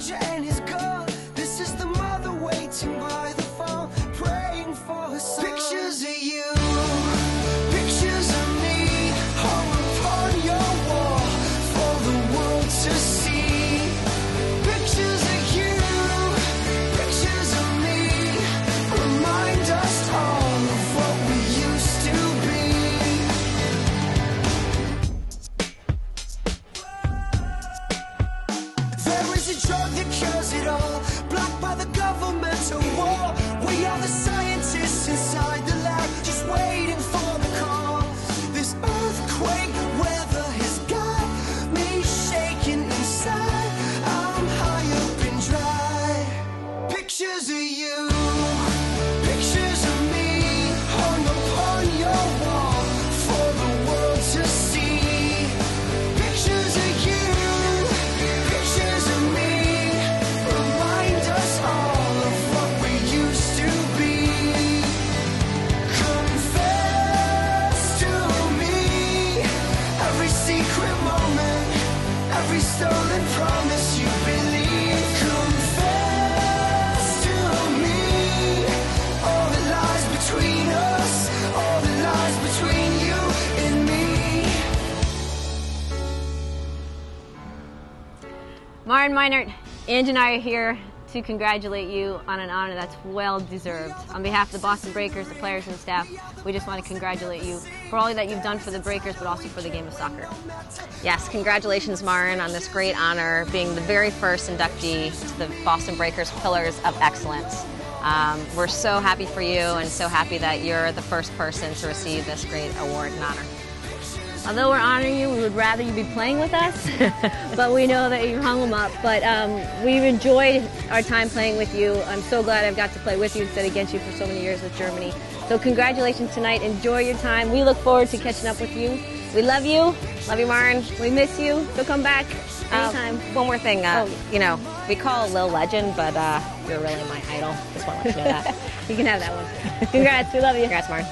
soldier and his a drug that cures it all, blocked by the governmental war. We are the scientists inside Maren Meinert, Ange and I are here to congratulate you on an honor that's well deserved. On behalf of the Boston Breakers, the players and staff, we just want to congratulate you for all that you've done for the Breakers, but also for the game of soccer. Yes, congratulations, Maren, on this great honor, being the very first inductee to the Boston Breakers Pillars of Excellence. Um, we're so happy for you and so happy that you're the first person to receive this great award and honor. Although we're honoring you, we would rather you be playing with us, but we know that you hung them up. But um, we've enjoyed our time playing with you. I'm so glad I've got to play with you instead of against you for so many years with Germany. So congratulations tonight. Enjoy your time. We look forward to catching up with you. We love you. Love you, Maren. We miss you. So come back Uh, anytime. one more thing, uh, Oh. you know, we call Lil Legend, but uh, you're really my idol. Just want to let you know that. you can have that one. Congrats. We love you. Congrats, Maren.